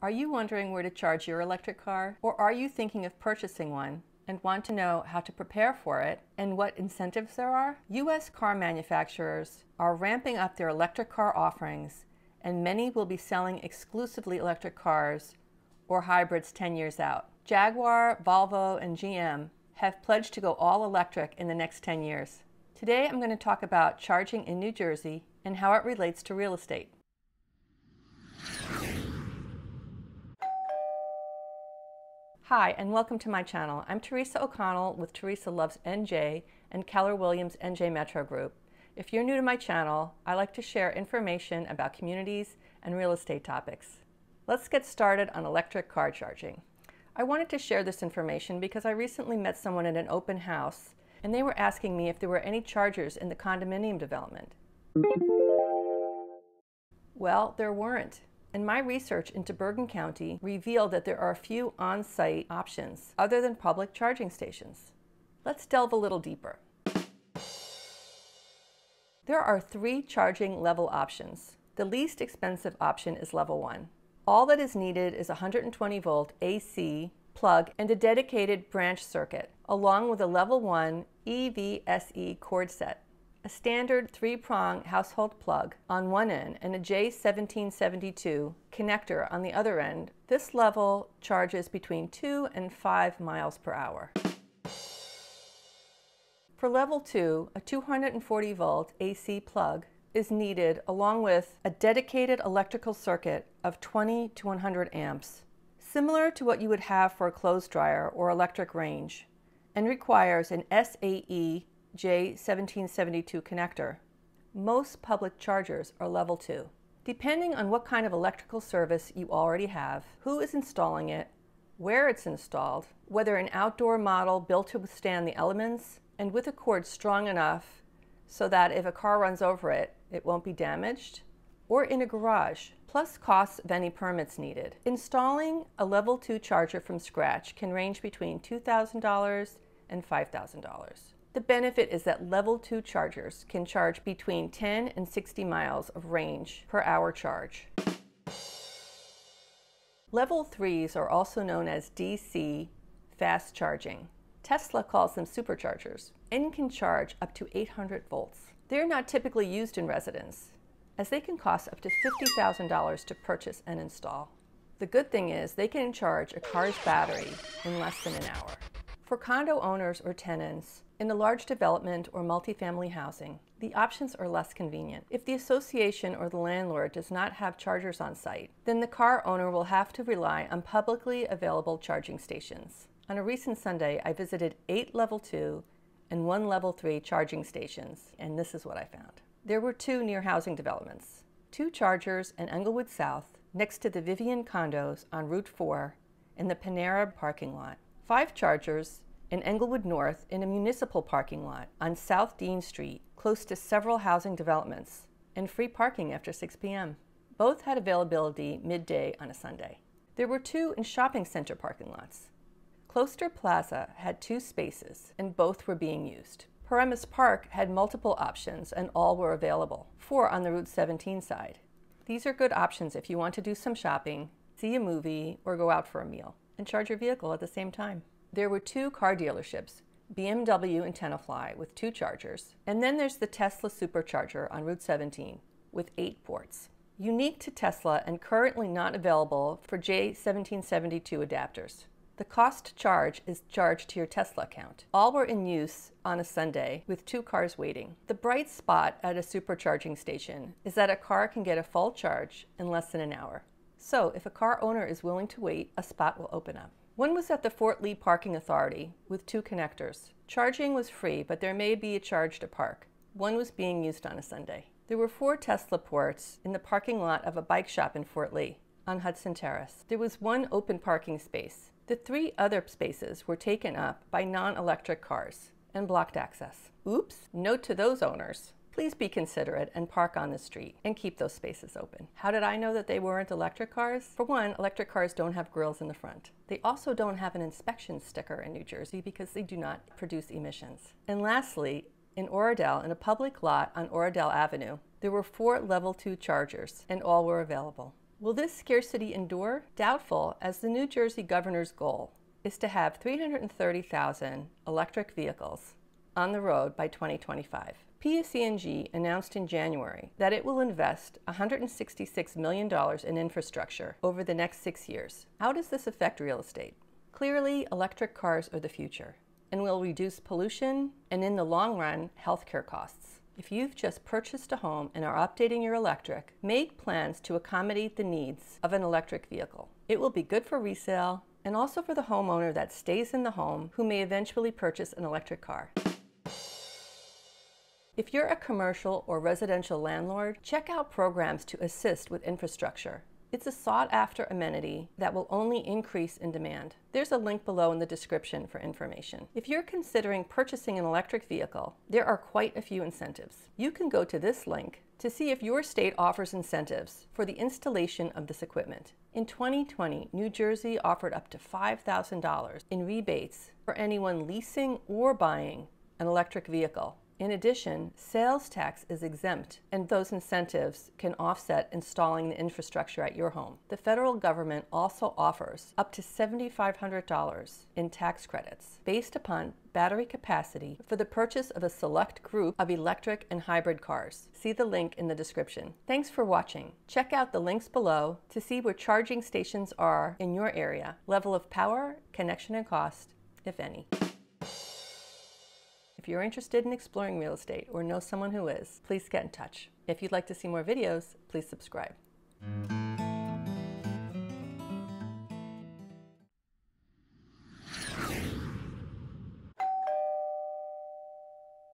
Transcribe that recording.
Are you wondering where to charge your electric car? Or are you thinking of purchasing one and want to know how to prepare for it and what incentives there are? U.S. car manufacturers are ramping up their electric car offerings, and many will be selling exclusively electric cars or hybrids 10 years out. Jaguar, Volvo, and GM have pledged to go all electric in the next 10 years. Today I'm going to talk about charging in New Jersey and how it relates to real estate. Hi, and welcome to my channel. I'm Teresa O'Connell with Teresa Loves NJ and Keller Williams NJ Metro Group. If you're new to my channel, I like to share information about communities and real estate topics. Let's get started on electric car charging. I wanted to share this information because I recently met someone at an open house and they were asking me if there were any chargers in the condominium development. Well, there weren't. And my research into Bergen County revealed that there are a few on-site options other than public charging stations. Let's delve a little deeper. There are three charging level options. The least expensive option is level 1. All that is needed is a 120 volt AC plug and a dedicated branch circuit, along with a level 1 EVSE cord set a standard three-prong household plug on one end and a J1772 connector on the other end, this level charges between 2 and 5 miles per hour. For level 2, a 240 volt AC plug is needed along with a dedicated electrical circuit of 20 to 100 amps, similar to what you would have for a clothes dryer or electric range, and requires an SAE J1772 connector. Most public chargers are level 2. Depending on what kind of electrical service you already have, who is installing it, where it's installed, whether an outdoor model built to withstand the elements, and with a cord strong enough so that if a car runs over it, it won't be damaged, or in a garage, plus costs of any permits needed. Installing a level 2 charger from scratch can range between $2,000 and $5,000. The benefit is that level 2 chargers can charge between 10 and 60 miles of range per hour charge. Level 3s are also known as DC fast charging. Tesla calls them superchargers and can charge up to 800 volts. They're not typically used in residence, as they can cost up to $50,000 to purchase and install. The good thing is they can charge a car's battery in less than an hour. For condo owners or tenants, in a large development or multifamily housing, the options are less convenient. If the association or the landlord does not have chargers on site, then the car owner will have to rely on publicly available charging stations. On a recent Sunday, I visited eight level 2 and one level 3 charging stations, and this is what I found. There were two near housing developments, two chargers in Englewood South next to the Vivian condos on Route 4 in the Panera parking lot five chargers in Englewood North in a municipal parking lot on South Dean Street, close to several housing developments, and free parking after 6 p.m. Both had availability midday on a Sunday. There were two in shopping center parking lots. Closter Plaza had two spaces, and both were being used. Paramus Park had multiple options, and all were available, four on the Route 17 side. These are good options if you want to do some shopping, see a movie, or go out for a meal and charge your vehicle at the same time. There were two car dealerships, BMW and Tenafly with two chargers, and then there's the Tesla Supercharger on Route 17 with eight ports. Unique to Tesla and currently not available for J1772 adapters. The cost to charge is charged to your Tesla account. All were in use on a Sunday with two cars waiting. The bright spot at a supercharging station is that a car can get a full charge in less than an hour. So if a car owner is willing to wait, a spot will open up. One was at the Fort Lee Parking Authority with two connectors. Charging was free, but there may be a charge to park. One was being used on a Sunday. There were four Tesla ports in the parking lot of a bike shop in Fort Lee on Hudson Terrace. There was one open parking space. The three other spaces were taken up by non-electric cars and blocked access. Oops, note to those owners. Please be considerate and park on the street and keep those spaces open. How did I know that they weren't electric cars? For one, electric cars don't have grills in the front. They also don't have an inspection sticker in New Jersey because they do not produce emissions. And lastly, in Oradell, in a public lot on Oradell Avenue, there were four level 2 chargers and all were available. Will this scarcity endure? Doubtful, as the New Jersey governor's goal is to have 330,000 electric vehicles on the road by 2025. PSE&G announced in January that it will invest $166 million in infrastructure over the next six years. How does this affect real estate? Clearly, electric cars are the future and will reduce pollution and, in the long run, healthcare costs. If you've just purchased a home and are updating your electric, make plans to accommodate the needs of an electric vehicle. It will be good for resale and also for the homeowner that stays in the home who may eventually purchase an electric car. If you're a commercial or residential landlord, check out programs to assist with infrastructure. It's a sought after amenity that will only increase in demand. There's a link below in the description for information. If you're considering purchasing an electric vehicle, there are quite a few incentives. You can go to this link to see if your state offers incentives for the installation of this equipment. In 2020, New Jersey offered up to $5,000 in rebates for anyone leasing or buying an electric vehicle. In addition, sales tax is exempt, and those incentives can offset installing the infrastructure at your home. The federal government also offers up to $7,500 in tax credits based upon battery capacity for the purchase of a select group of electric and hybrid cars. See the link in the description. Thanks for watching. Check out the links below to see where charging stations are in your area, level of power, connection and cost, if any. If you're interested in exploring real estate or know someone who is, please get in touch. If you'd like to see more videos, please subscribe.